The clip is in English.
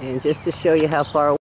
And just to show you how far